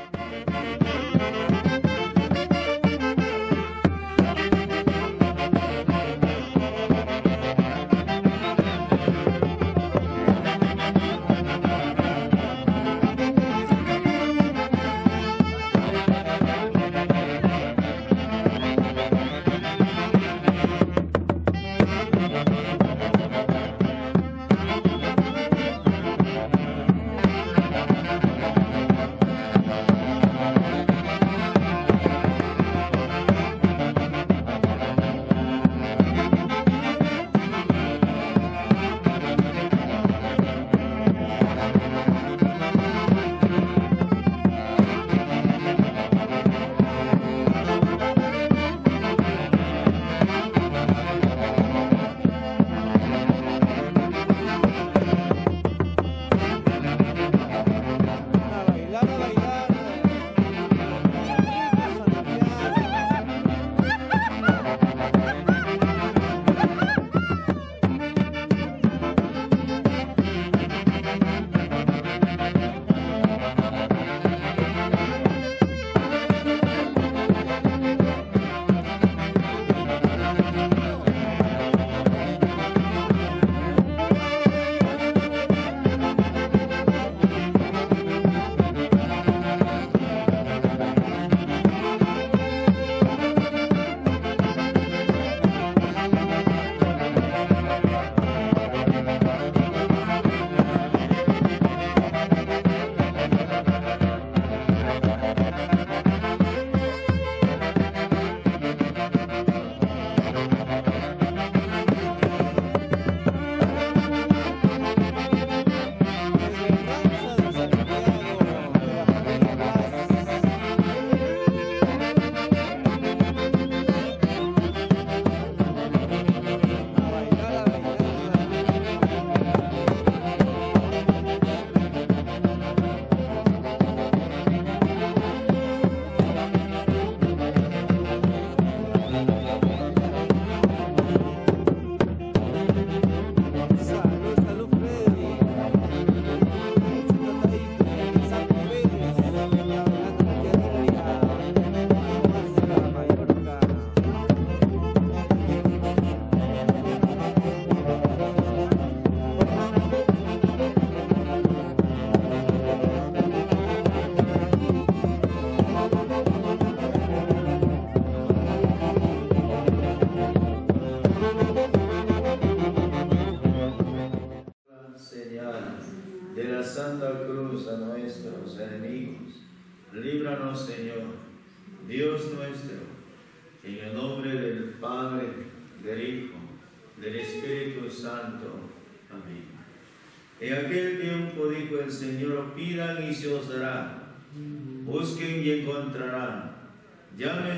Música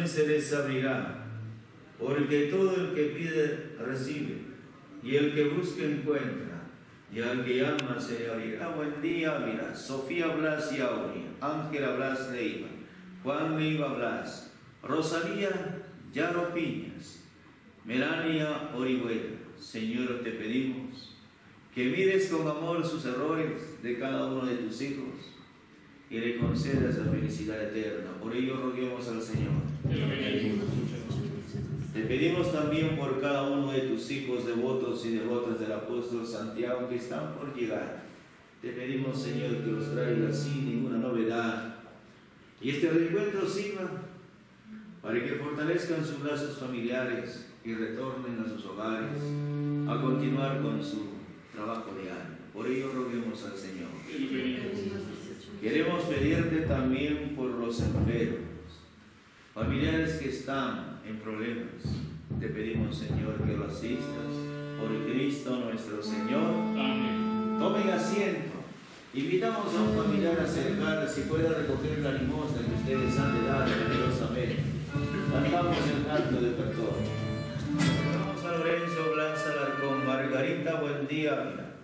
se les abrirá, porque todo el que pide recibe, y el que busca encuentra, y al que llama se le abrirá. Buen día, mira, Sofía Blas y Aurea, Ángela Blas Leiva, Juan Leiva Blas, Rosalía Yaro Piñas, Melania Orihuela. Señor, te pedimos que mires con amor sus errores de cada uno de tus hijos y le concedas la felicidad eterna. Por ello roguemos al Señor. Te pedimos también por cada uno de tus hijos devotos y devotas del apóstol Santiago que están por llegar. Te pedimos, Señor, que los traigas sin ninguna novedad. Y este reencuentro sirva para que fortalezcan sus lazos familiares y retornen a sus hogares a continuar con su trabajo diario. Por ello roguemos al Señor. Queremos pedirte también por los enfermos, familiares que están en problemas. Te pedimos, Señor, que lo asistas por Cristo nuestro Señor. Amén. Tomen asiento. Invitamos a un familiar a acercarse si puede recoger la limosna que ustedes han de dar generosamente. Cantamos el canto de perdón. Vamos a Lorenzo Blas Alarcón, Margarita Buendía,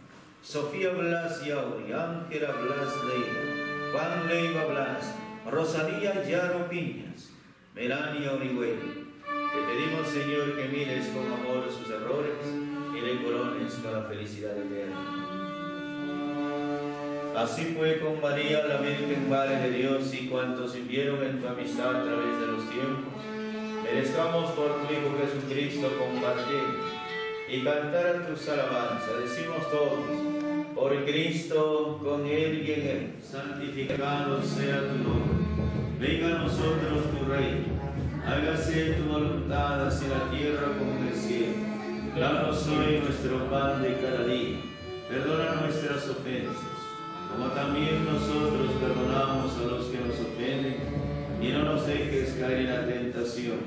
Sofía Blas Yauri, Ángela Blas Leila. Juan Leiva Blas, Rosalía Yaro Piñas, Melania Orihuela. Te pedimos, Señor, que mires con amor sus errores y le corones con la felicidad eterna. Así fue con María, la Virgen Madre de Dios, y cuantos vivieron en tu amistad a través de los tiempos. Merezcamos por tu Hijo Jesucristo compartir y cantar a tus alabanzas. Decimos todos, por Cristo, con Él y en Él, santificado sea tu nombre. Venga a nosotros tu reino. Hágase tu voluntad hacia la tierra como en el cielo. Danos hoy nuestro pan de cada día. Perdona nuestras ofensas como también nosotros perdonamos a los que nos ofenden, y no nos dejes caer en la tentación,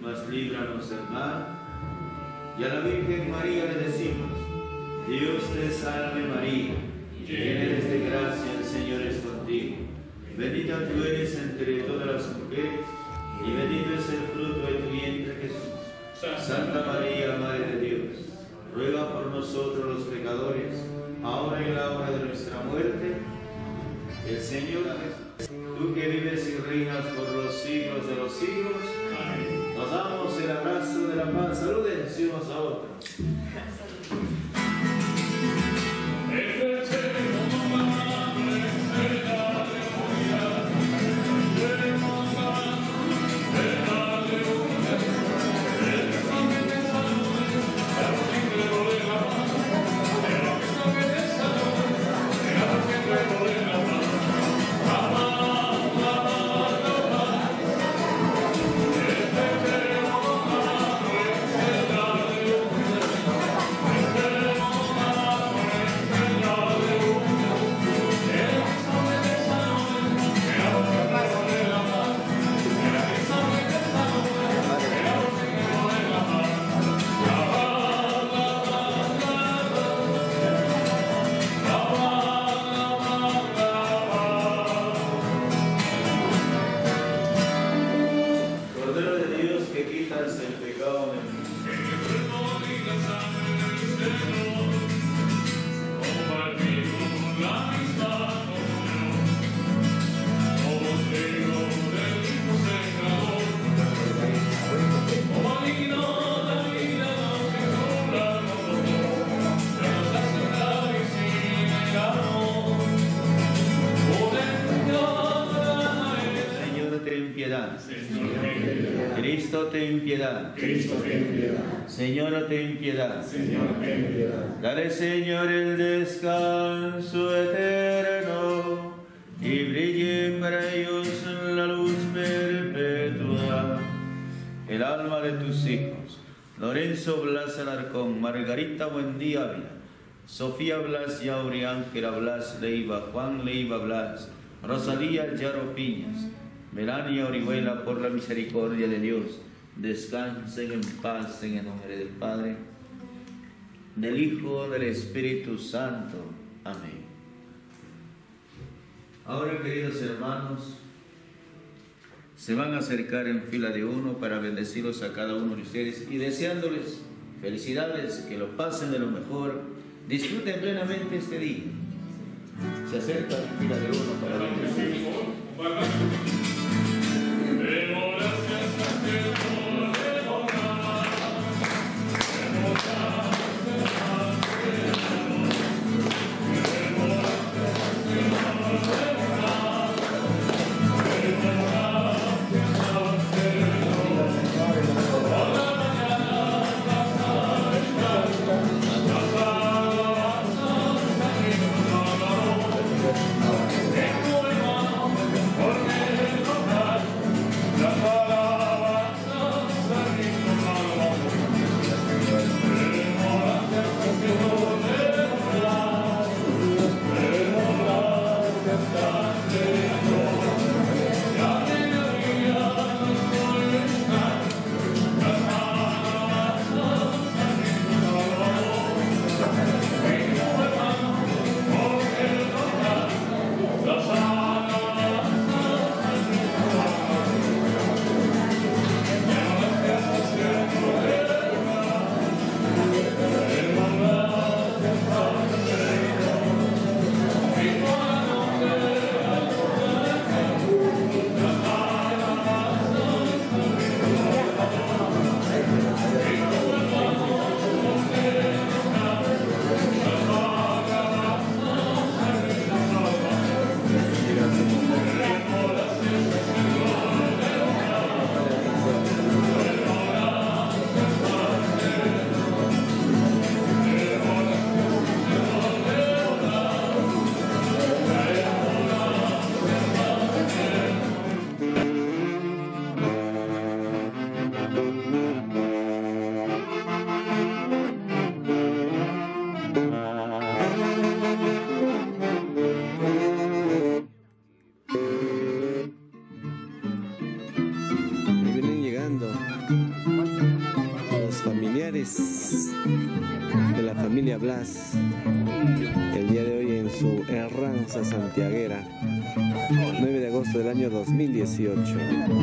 mas líbranos del mal. Y a la Virgen María le decimos, Dios te salve María, llena eres de gracia, el Señor es contigo. Bendita tú eres entre todas las mujeres, y bendito es el fruto de tu vientre Jesús. Santa María, Madre de Dios, ruega por nosotros los pecadores, ahora y en la hora de nuestra muerte. El Señor, tú que vives y reinas por los siglos de los siglos, nos damos el abrazo de la paz. Saluden unos a otros. Piedad. Señor, ten piedad. Dale, Señor, el descanso eterno y brille para ellos la luz perpetua. El alma de tus hijos, Lorenzo Blas Alarcón, Margarita Buendía Ávila, Sofía Blas Yauri, Ángela Blas Leiva, Juan Leiva Blas, Rosalía Yaro Piñas, Melania Orihuela, por la misericordia de Dios descansen en paz en el nombre del Padre, del Hijo, del Espíritu Santo. Amén. Ahora, queridos hermanos, se van a acercar en fila de uno para bendecirlos a cada uno de ustedes y deseándoles felicidades, que lo pasen de lo mejor, disfruten plenamente este día. Se acercan en fila de uno para bendecirlos. Flores 18.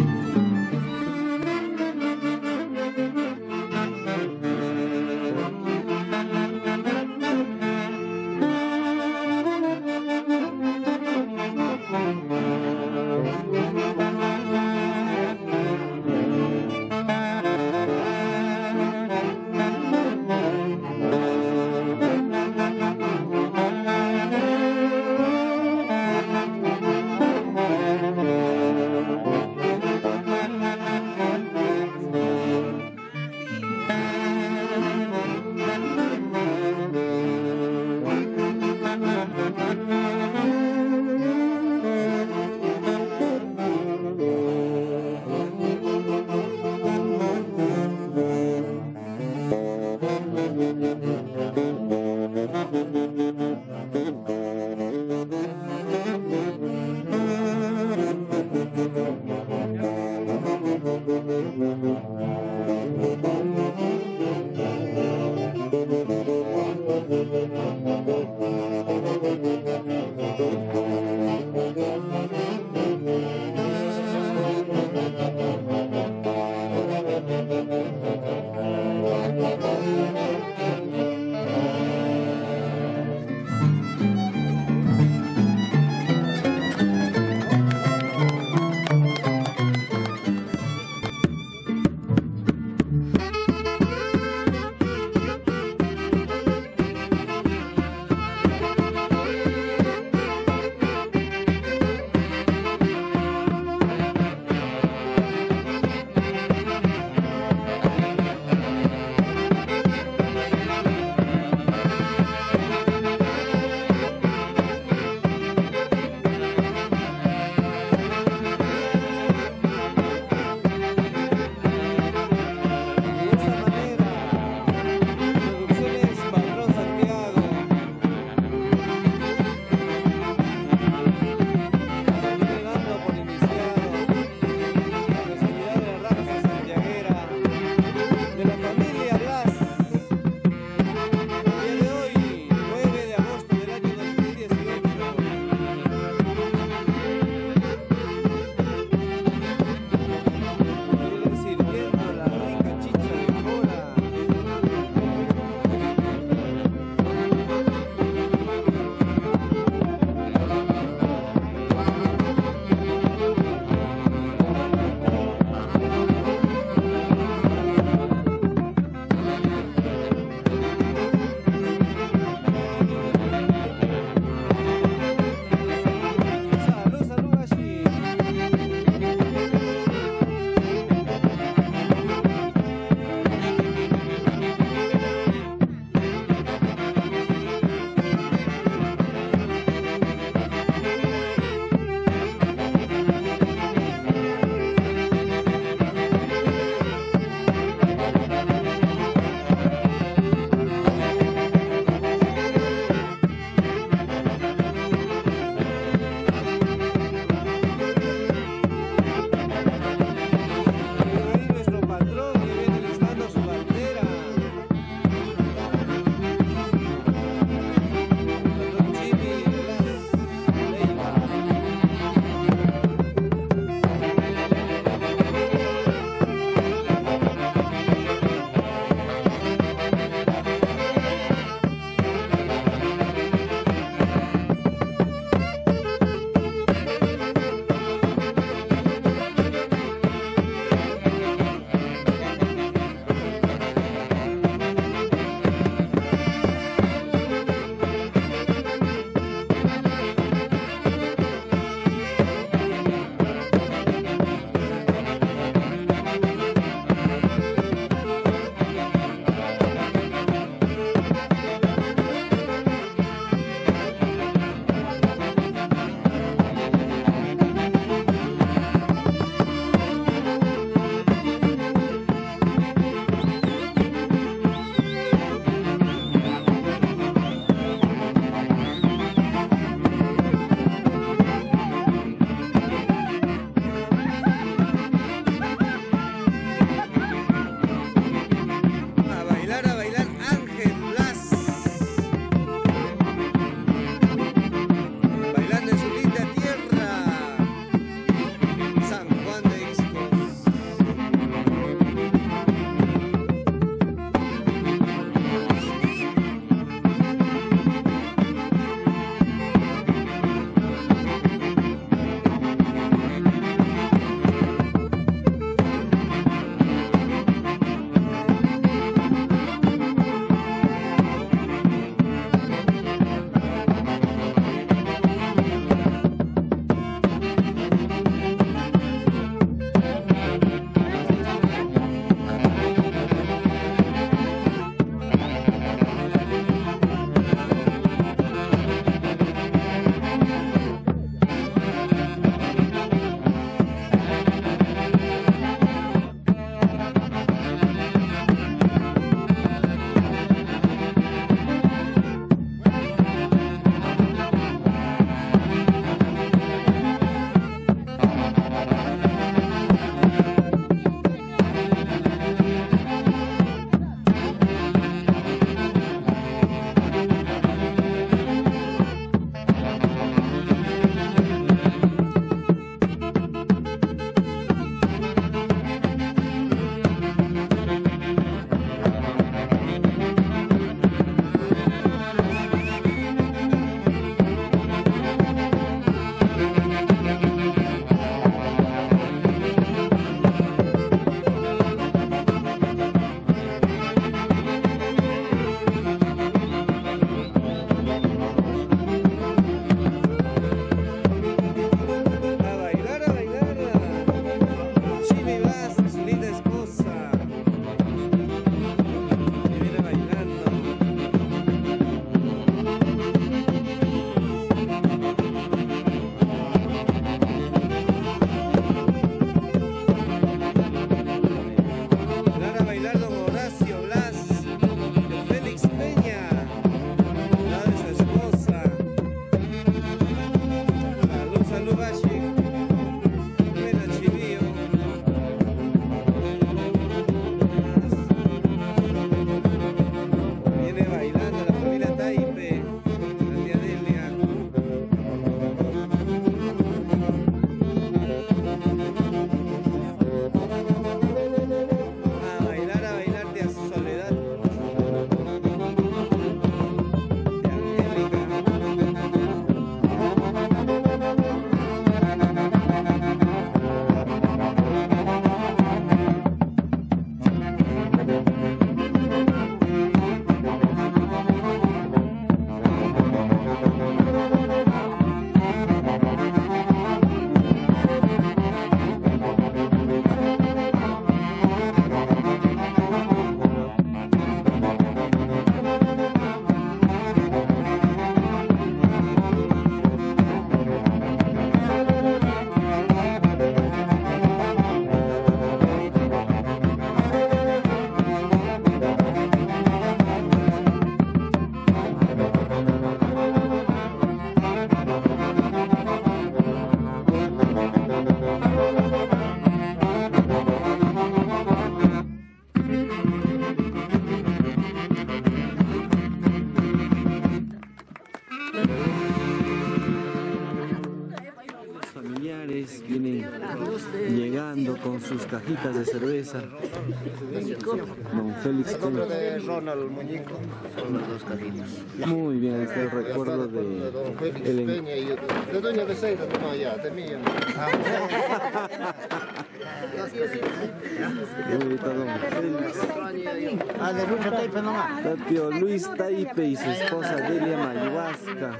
Cajitas de cerveza. Don Félix El nombre de Ronald Muñico son las dos cajitas. Muy bien, está el recuerdo De de don Félix el Peña y de doña Becerra, no, ya, de mí. Ah, de Lucho Taipe nomás. Tapio Luis Taipe y su esposa Delia Mayhuasca.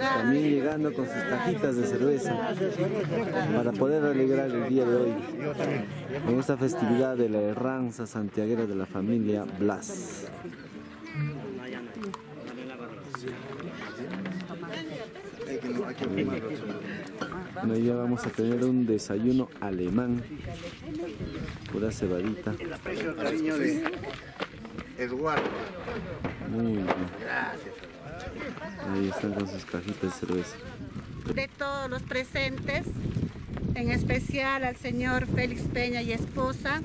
También llegando con sus cajitas de cerveza para poder alegrar el día de hoy en esta festividad de la herranza santiaguera de la familia Blas. Bueno, ya vamos a tener un desayuno alemán, pura cebadita. El aprecio cariño de Eduardo. Muy bien. Gracias. Ahí están con sus cajitas de cerveza. de todos los presentes, en especial al señor Félix Peña y esposa,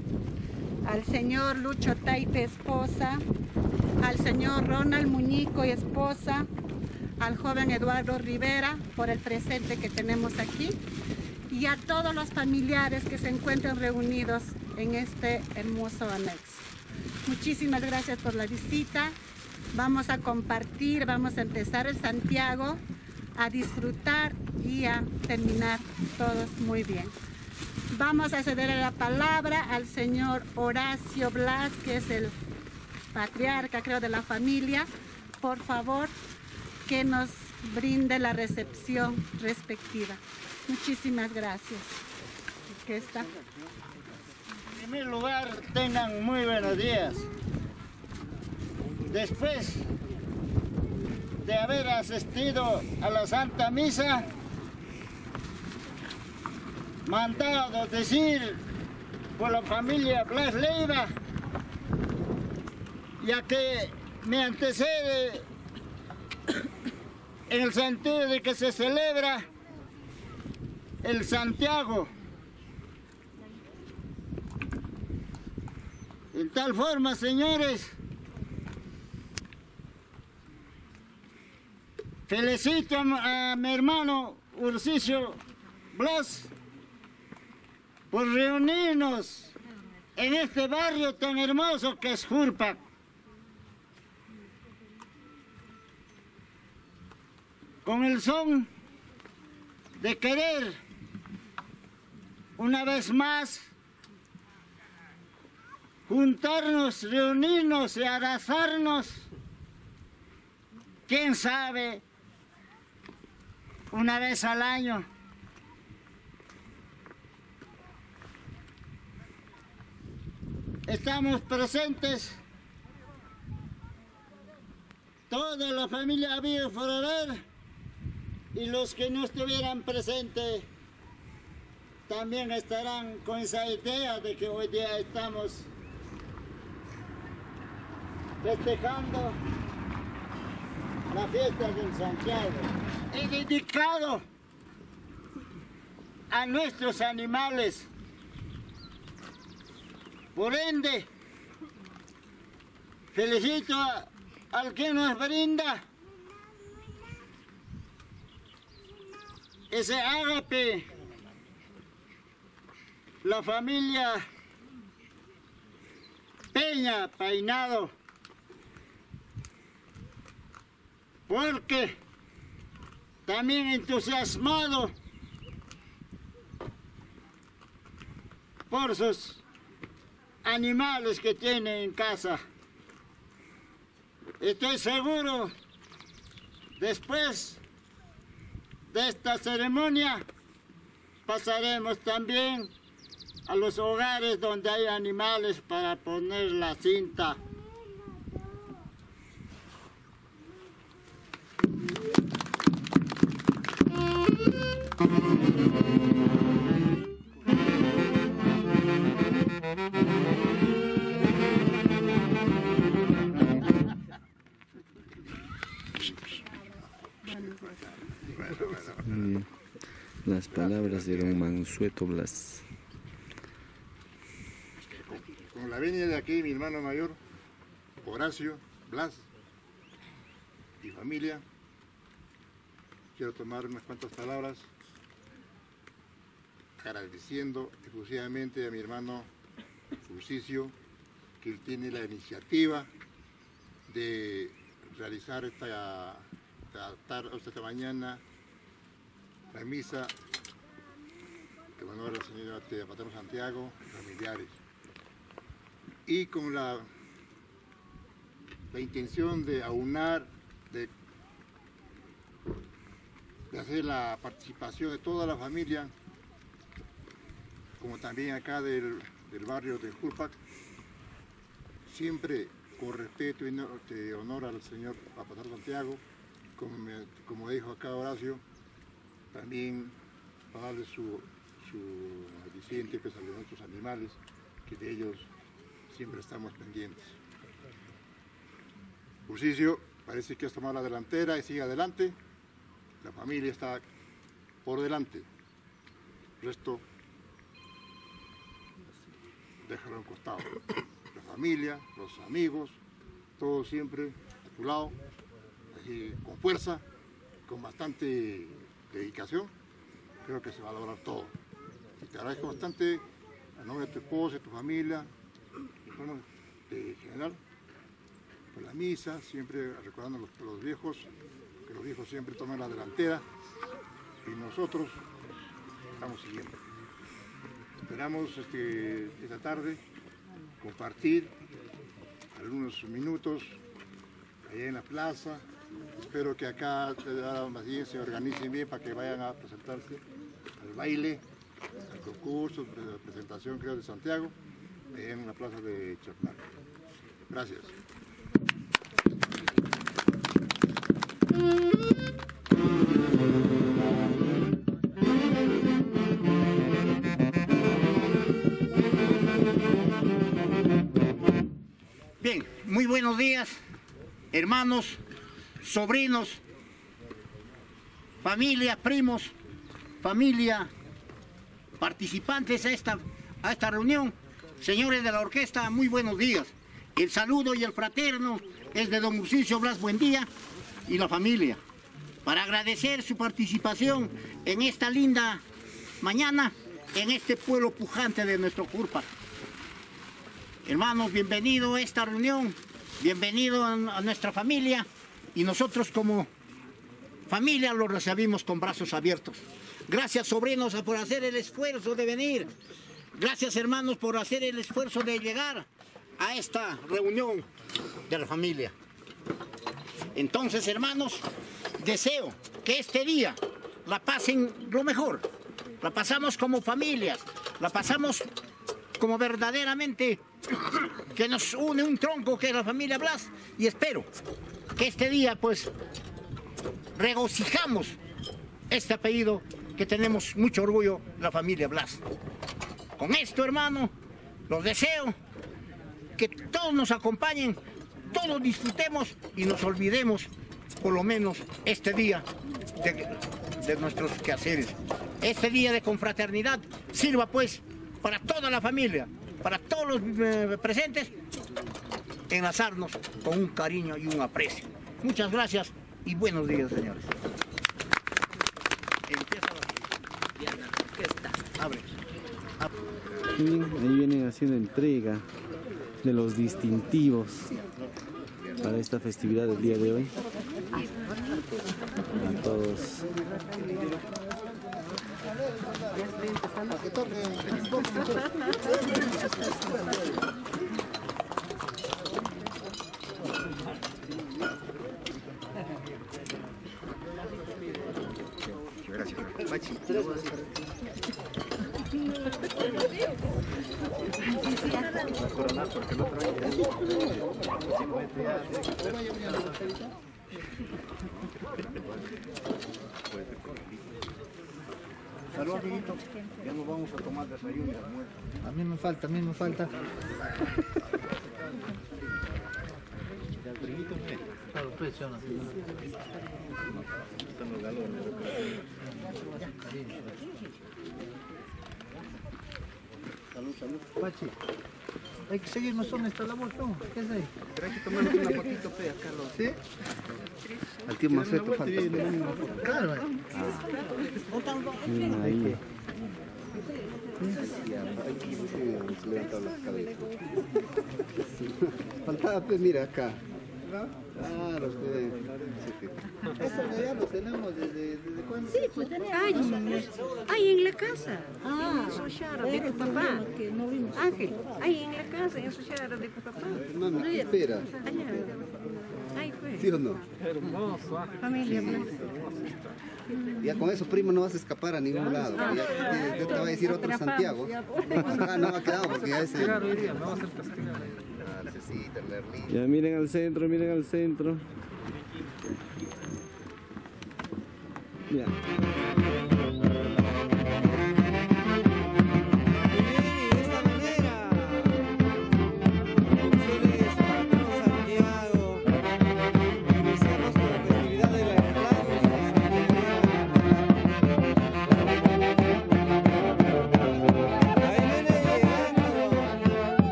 al señor Lucho Taipe esposa, al señor Ronald Muñico y esposa, al joven Eduardo Rivera por el presente que tenemos aquí y a todos los familiares que se encuentran reunidos en este hermoso anexo. Muchísimas gracias por la visita. Vamos a compartir, vamos a empezar el Santiago, a disfrutar y a terminar todos muy bien. Vamos a ceder la palabra al señor Horacio Blas, que es el patriarca, creo, de la familia. Por favor, que nos brinde la recepción respectiva. Muchísimas gracias. ¿Qué está? En primer lugar, tengan muy buenos días. Después de haber asistido a la Santa Misa, mandado decir por la familia Blas Leiva, ya que me antecede en el sentido de que se celebra el Santiago. En tal forma, señores, felicito a, mi hermano Ursicio Blas por reunirnos en este barrio tan hermoso que es Jurpac. Con el son de querer una vez más juntarnos, reunirnos y abrazarnos, quién sabe, una vez al año. Estamos presentes toda la familia por haber y los que no estuvieran presentes también estarán con esa idea de que hoy día estamos festejando la fiesta del Santiago. He dedicado a nuestros animales. Por ende, felicito a- al que nos brinda ese ágape, la familia Peña Peinado. Porque también entusiasmado por sus animales que tiene en casa. Estoy seguro, después de esta ceremonia, pasaremos también a los hogares donde hay animales para poner la cinta. Las palabras de don Mansueto Blas. Con la venia de aquí, mi hermano mayor, Horacio Blas y familia, quiero tomar unas cuantas palabras agradeciendo exclusivamente a mi hermano Fulcicio que tiene la iniciativa de realizar esta, esta, esta mañana la misa en honor al señor Patrón Santiago, familiares. Y con la, la intención de aunar, de, de hacer la participación de toda la familia, como también acá del, barrio de Julpac, siempre con respeto y de honor al señor Patrón Santiago, como, como dijo acá Horacio, también para darle su su aliciente, pues a nuestros animales, que de ellos siempre estamos pendientes. Ursicio parece que has tomado la delantera y sigue adelante. La familia está por delante. El resto, déjalo en costado. La familia, los amigos, todos siempre a tu lado, con fuerza, con bastante dedicación. Creo que se va a lograr todo te agradezco bastante a nombre de tu esposa, de tu familia, bueno, general, por la misa, siempre recordando a los, los, viejos, que los viejos siempre toman la delantera y nosotros estamos siguiendo. Esperamos este, esta tarde compartir algunos minutos allá en la plaza. Espero que acá más bien se organicen bien para que vayan a presentarse al baile el concurso, la presentación creo de Santiago, en la plaza de Chapman. Gracias. Buenos días, hermanos, sobrinos, familia, primos, familia participantes a esta, a esta reunión, señores de la orquesta, muy buenos días. El saludo y el fraterno es de don Ursicio Blas Buendía y la familia, para agradecer su participación en esta linda mañana, en este pueblo pujante de nuestro Curpa. Hermanos, bienvenido a esta reunión, bienvenido a nuestra familia y nosotros como familia lo recibimos con brazos abiertos. Gracias, sobrinos, por hacer el esfuerzo de venir. Gracias, hermanos, por hacer el esfuerzo de llegar a esta reunión de la familia. Entonces, hermanos, deseo que este día la pasen lo mejor. La pasamos como familias, la pasamos como verdaderamente que nos une un tronco que es la familia Blas y espero que este día pues regocijamos este apellido que tenemos mucho orgullo, la familia Blas. Con esto, hermano, los deseo que todos nos acompañen, todos disfrutemos y nos olvidemos, por lo menos, este día de, nuestros quehaceres. Este día de confraternidad sirva pues para toda la familia, para todos los eh, presentes, enlazarnos con un cariño y un aprecio. Muchas gracias y buenos días, señores. ahí vienen haciendo entrega de los distintivos para esta festividad del día de hoy. A todos. Gracias. Salud, amiguito. Ya nos vamos a tomar desayuno A mí me falta, a mí me falta. Claro, pues, Están los galones. Salud, salud. Pachi, hay que seguirnos donde está la botón. ¿Qué es ahí? Pero hay que tomarnos una fotito, pe, Carlos. ¿Sí? Al tío Maceto falta. Claro, Ah. Ahí. Se. Faltaba, pues, mira acá. Claro, pues. sí que- Eso ya lo tenemos desde, desde cuándo. Sí, pues ahí, ahí en la casa. Ah, en su chara de tu papá. Ángel, ahí en la casa, en su chara de tu papá. Hermano, ¿qué espera? Allá. Ahí fue. ¿Sí o no? Familia Blanca. Ya con eso, primo, no vas a escapar a ningún lado. Ya, ya- ya te va a decir otro Santiago. Ah, no ha quedado porque ya es el... Ya miren al centro, miren al centro.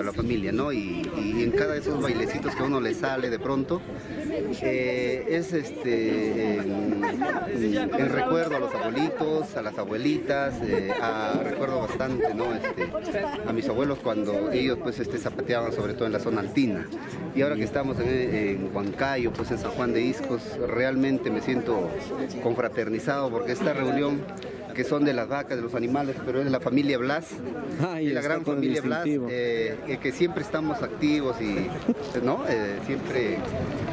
A la familia, ¿no? Y, en cada de esos bailecitos que a uno le sale de pronto, eh, es este en recuerdo a los abuelitos, a las abuelitas, eh, a- recuerdo bastante, ¿no? Este, a mis abuelos cuando ellos pues este, zapateaban sobre todo en la zona altina. Y ahora que estamos en, en Huancayo, pues en San Juan de Iscos, realmente me siento confraternizado porque esta reunión que son de las vacas, de los animales, pero es de la familia Blas, Ahí y la está gran familia Blas, eh, eh, que siempre estamos activos y ¿no? Eh, siempre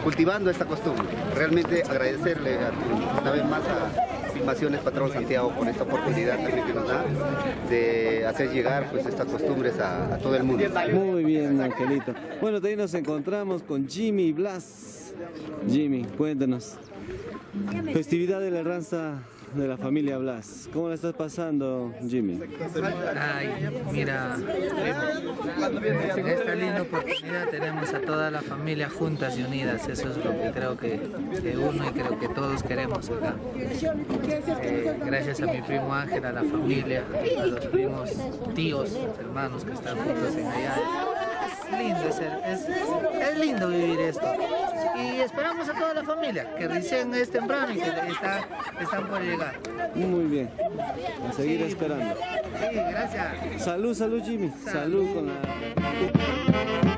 cultivando esta costumbre. Realmente agradecerle a tu- una vez más a Filmaciones Patrón Santiago por esta oportunidad también que nos da de hacer llegar pues estas costumbres a, a todo el mundo. Muy bien, Angelito. Bueno, también nos encontramos con Jimmy Blas. Jimmy, cuéntanos. Festividad de la raza de la familia Blas. ¿Cómo la estás pasando, Jimmy? Ay, mira, esta linda oportunidad tenemos a toda la familia juntas y unidas. Eso es lo que creo que, uno y creo que todos queremos acá. Eh, gracias a mi primo Ángel, a la familia, a los primos, tíos, hermanos que están juntos en allá. Es lindo, es- es lindo vivir esto. Y esperamos a toda la familia, que recién es temprano y que está- están por llegar. Muy bien. A seguir Sí. esperando. Sí, gracias. Salud, salud, Jimmy. Salud con la.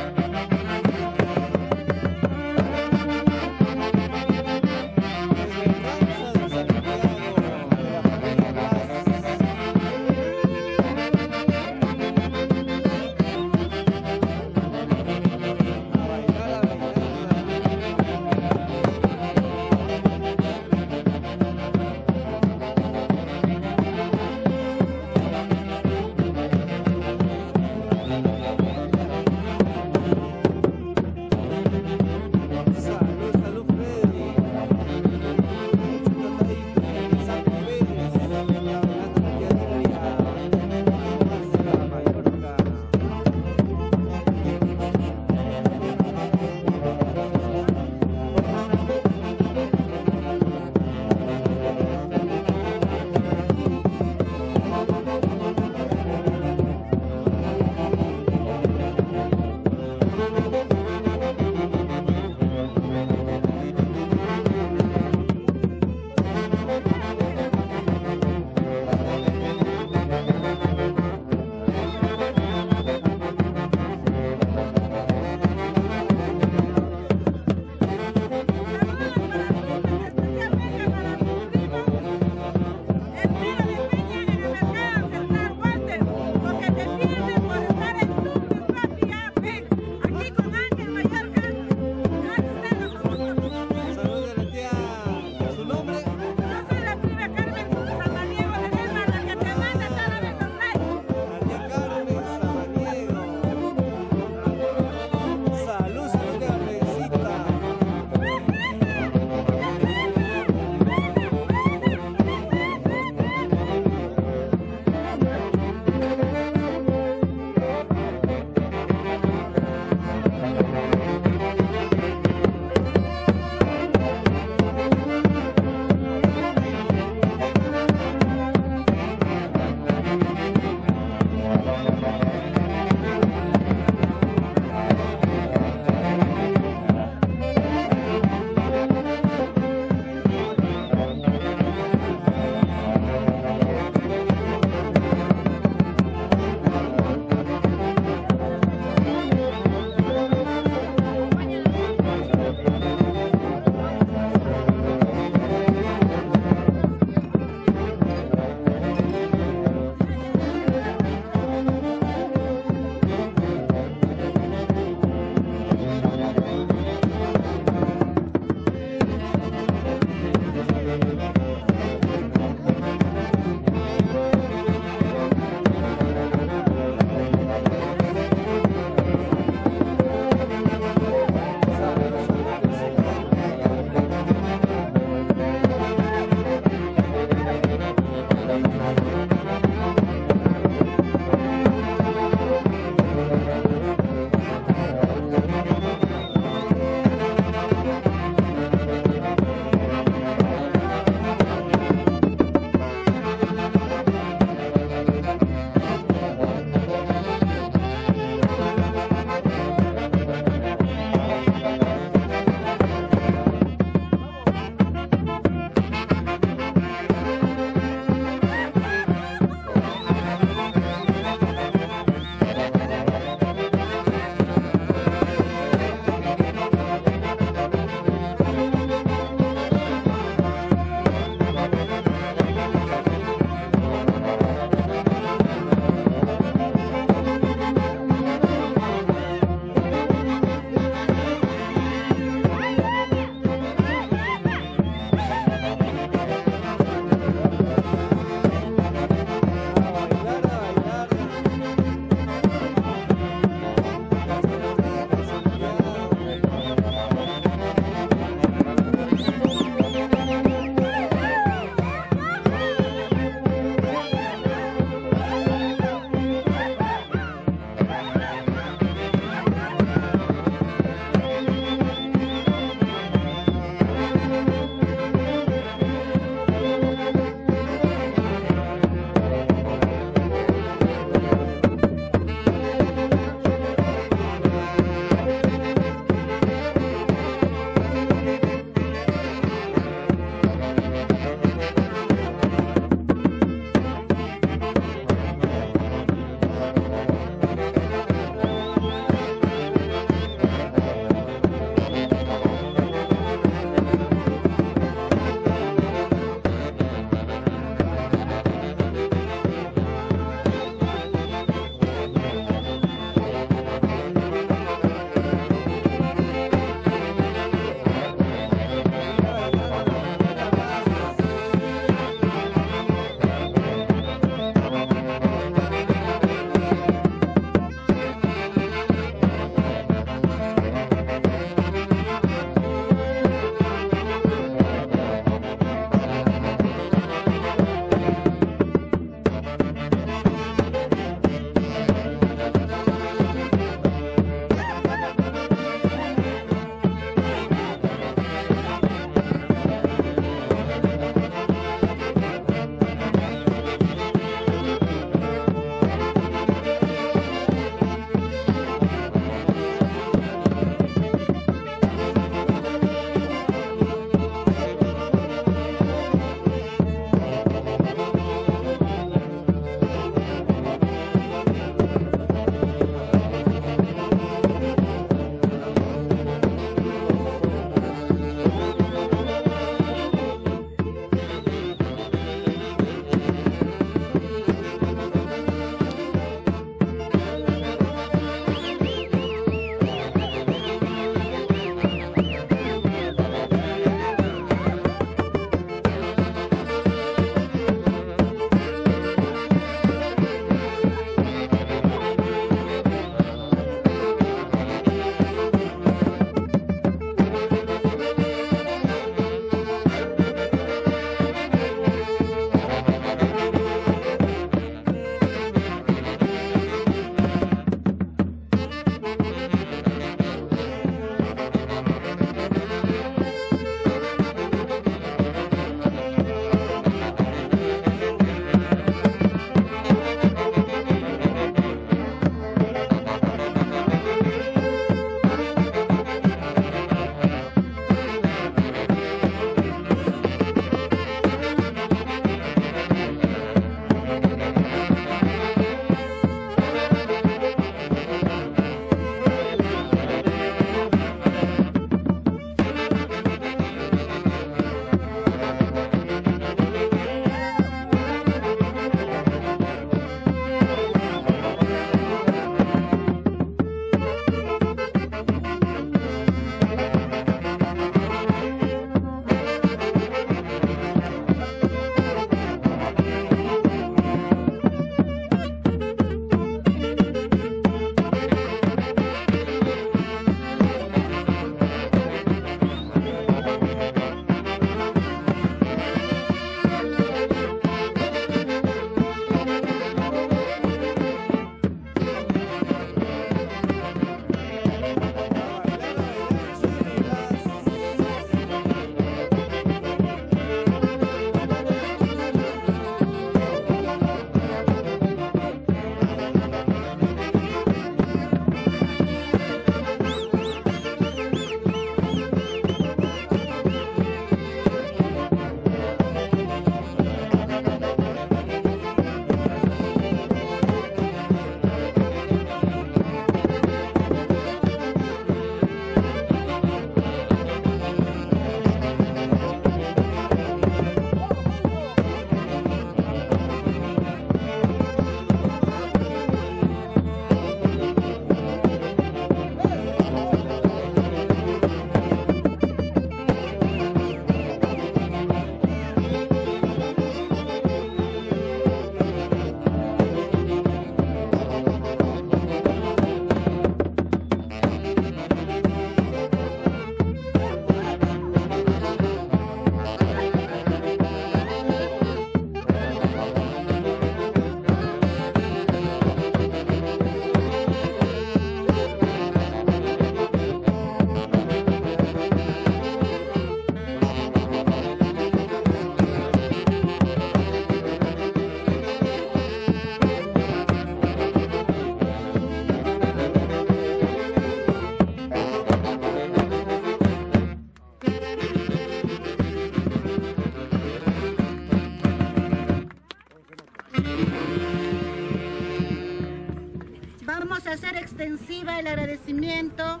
El agradecimiento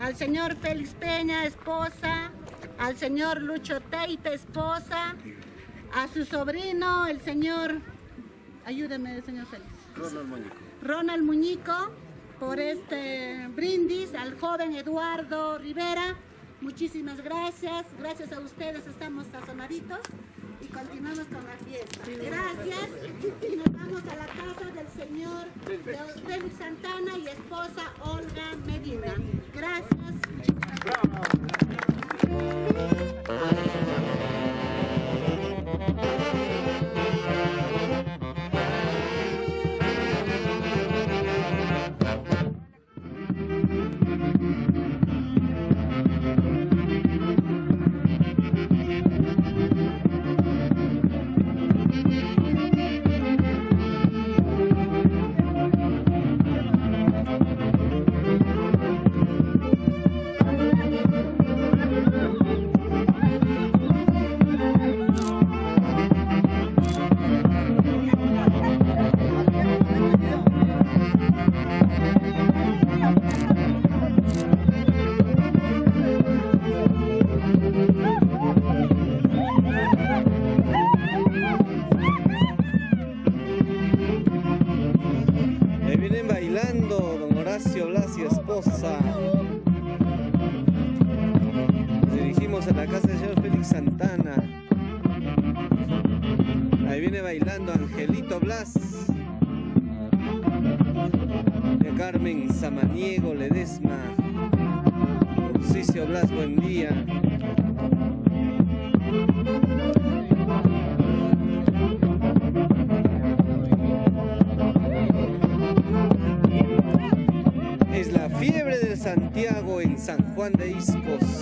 al señor Félix Peña, esposa, al señor Lucho Taipe, esposa, a su sobrino, el señor, ayúdeme, señor Félix. Ronald Muñico. Ronald Muñico, por este brindis, al joven Eduardo Rivera. Muchísimas gracias. Gracias a ustedes estamos sazonaditos y continuamos con la fiesta. Gracias. Y nos vamos a la casa del señor Félix Santana y esposa Olga Medina. Gracias. Horacio Blas y esposa. Nos dirigimos a la casa del señor Félix Santana. Ahí viene bailando Angelito Blas. De Carmen Samaniego Ledesma. Ursicio Blas, buen día. San Juan de Ispos.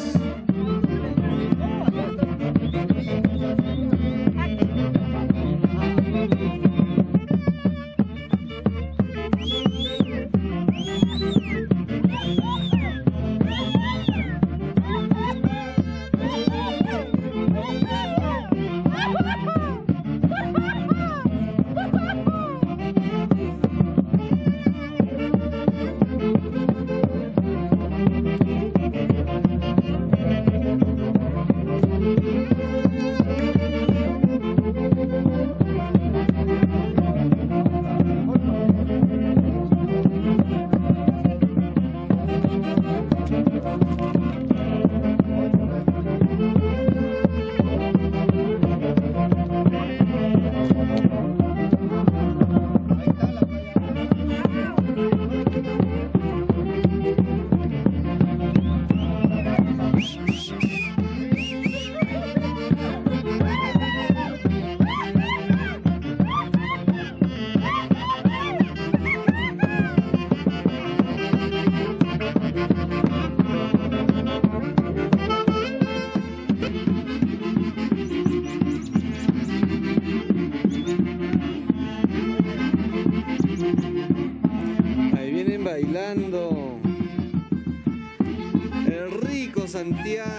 Rico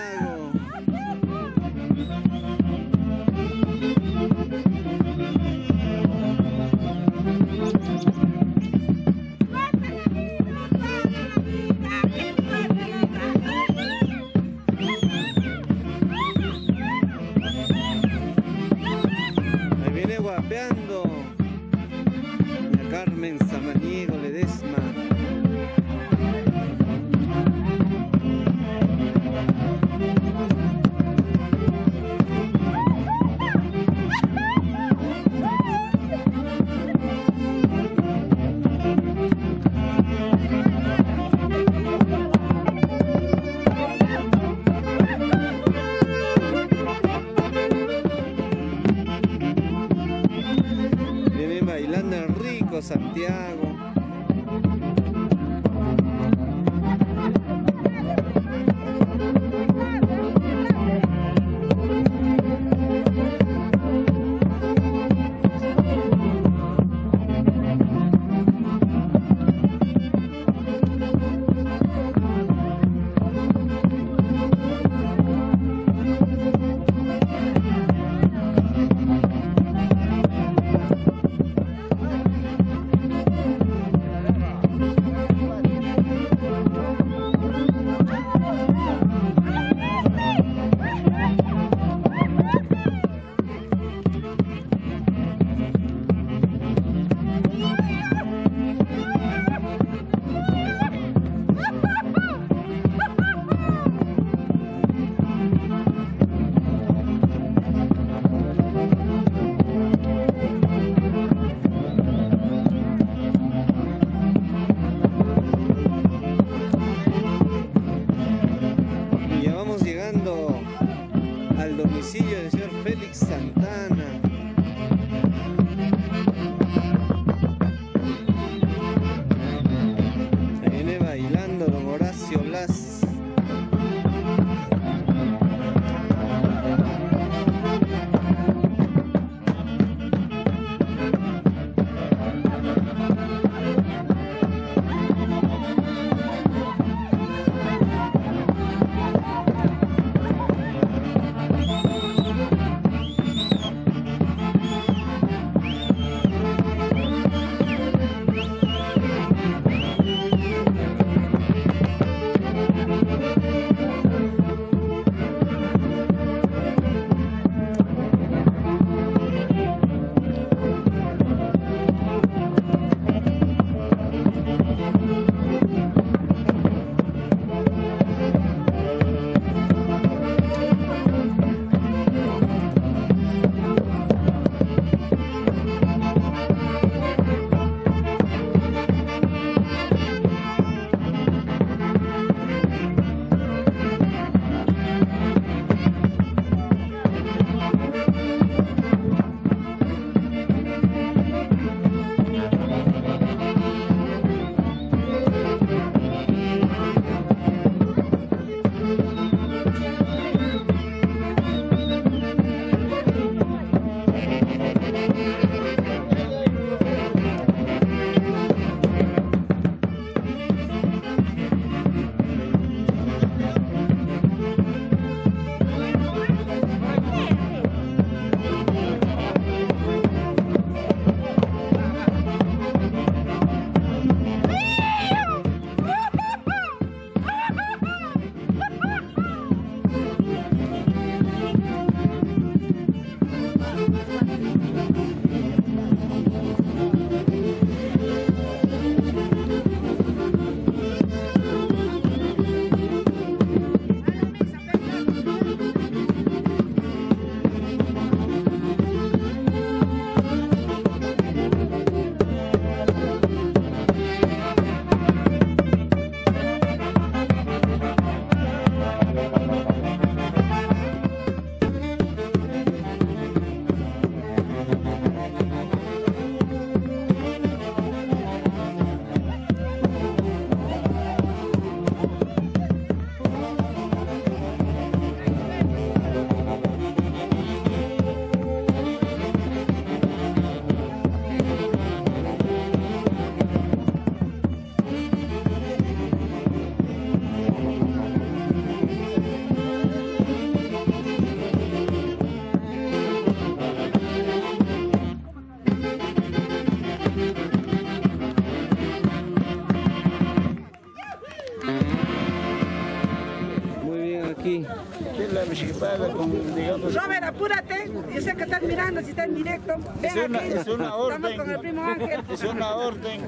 está en directo. Ven Es una- aquí. es una Estamos orden. con el primo Ángel. Es una orden.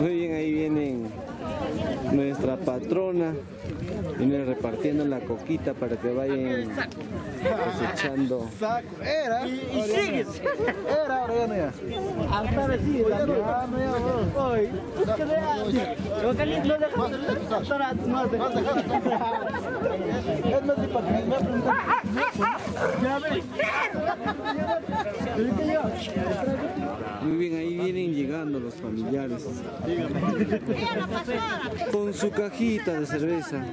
Muy bien, ahí vienen nuestra patrona. Viene repartiendo la coquita para que vayan cosechando. Era. Y, y sigues. Era. Muy bien, ahí vienen llegando los familiares. Con su cajita de cerveza.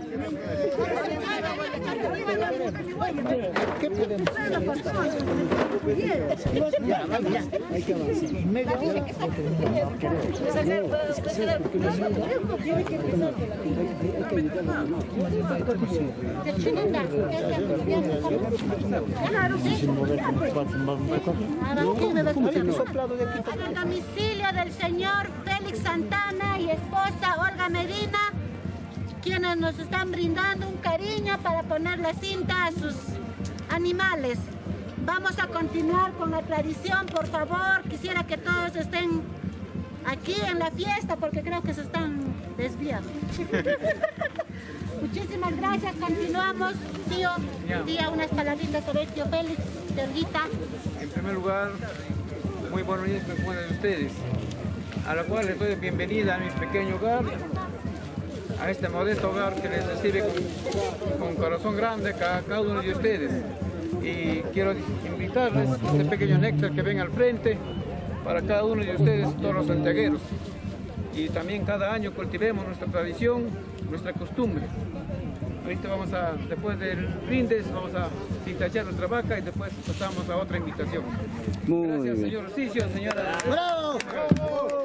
En el domicilio del señor Félix Santana y esposa Olga Medina, quienes nos están brindando un cariño para poner la cinta a sus animales. Vamos a continuar con la tradición, por favor. Quisiera que todos estén aquí en la fiesta porque creo que se están desviando. Muchísimas gracias, continuamos. Tío, tía, unas palabritas sobre el tío Félix, Terguita. En primer lugar, muy buenos días para de ustedes, a la cual les doy bienvenida a mi pequeño hogar, a este modesto hogar que les recibe con, corazón grande cada, cada uno de ustedes. Y quiero invitarles a este pequeño néctar que ven al frente para cada uno de ustedes, todos los santiagueros. Y también cada año cultivemos nuestra tradición, nuestra costumbre. Ahorita vamos a, después del brindes, vamos a cintachar nuestra vaca y después pasamos a otra invitación. Muy Gracias, bien. señor Osicio, señora. ¡Bravo!